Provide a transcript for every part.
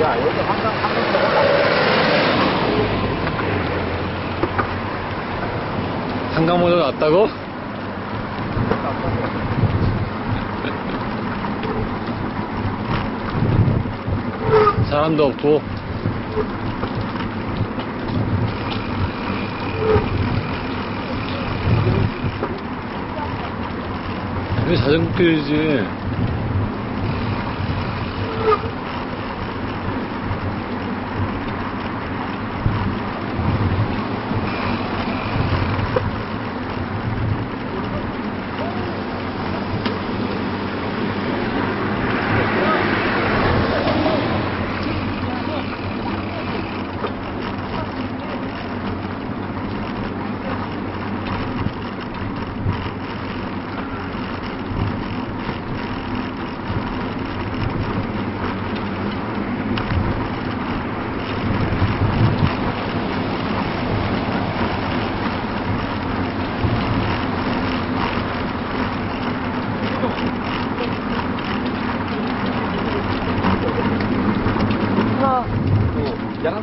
야, 여기 한강, 한강 한강보다 낫다고? 사람도 없고. 여기 자전거 길이지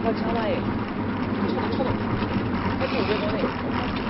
15000他 에... 了 동, 초 동... 하긴 오.